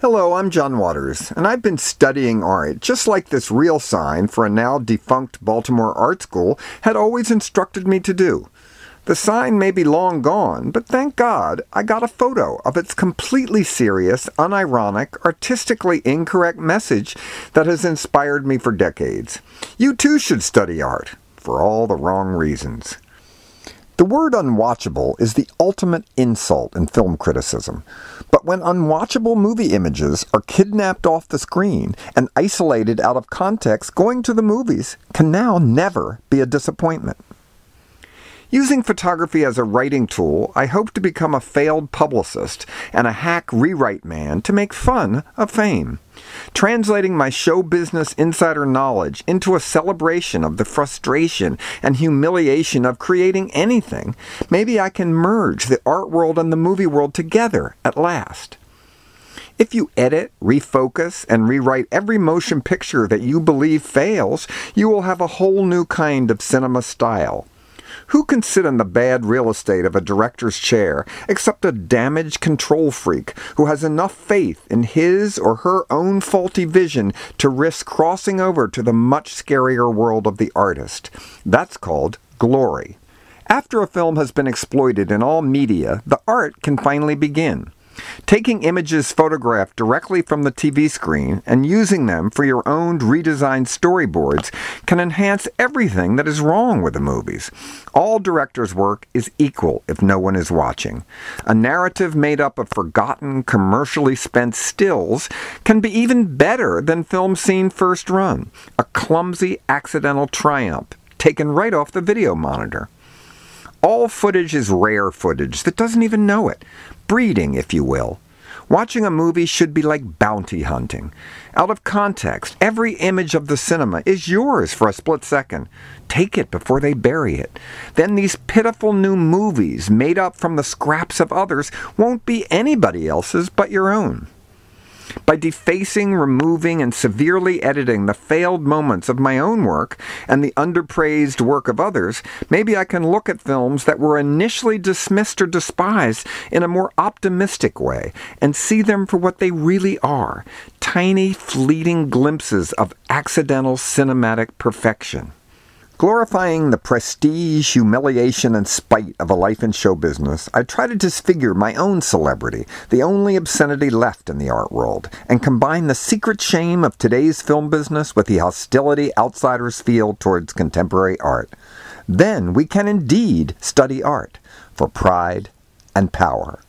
Hello, I'm John Waters, and I've been studying art, just like this real sign for a now defunct Baltimore art school had always instructed me to do. The sign may be long gone, but thank God I got a photo of its completely serious, unironic, artistically incorrect message that has inspired me for decades. You too should study art, for all the wrong reasons. The word unwatchable is the ultimate insult in film criticism. But when unwatchable movie images are kidnapped off the screen and isolated out of context, going to the movies can now never be a disappointment. Using photography as a writing tool, I hope to become a failed publicist and a hack rewrite man to make fun of fame. Translating my show business insider knowledge into a celebration of the frustration and humiliation of creating anything, maybe I can merge the art world and the movie world together at last. If you edit, refocus, and rewrite every motion picture that you believe fails, you will have a whole new kind of cinema style. Who can sit in the bad real estate of a director's chair except a damaged control freak who has enough faith in his or her own faulty vision to risk crossing over to the much scarier world of the artist? That's called glory. After a film has been exploited in all media, the art can finally begin. Taking images photographed directly from the TV screen and using them for your own redesigned storyboards can enhance everything that is wrong with the movies. All directors' work is equal if no one is watching. A narrative made up of forgotten, commercially spent stills can be even better than film seen first run. A clumsy, accidental triumph taken right off the video monitor. All footage is rare footage that doesn't even know it. Breeding, if you will. Watching a movie should be like bounty hunting. Out of context, every image of the cinema is yours for a split second. Take it before they bury it. Then these pitiful new movies, made up from the scraps of others, won't be anybody else's but your own. By defacing, removing, and severely editing the failed moments of my own work and the underpraised work of others, maybe I can look at films that were initially dismissed or despised in a more optimistic way and see them for what they really are tiny, fleeting glimpses of accidental cinematic perfection. Glorifying the prestige, humiliation, and spite of a life in show business, I try to disfigure my own celebrity, the only obscenity left in the art world, and combine the secret shame of today's film business with the hostility outsiders feel towards contemporary art. Then we can indeed study art for pride and power.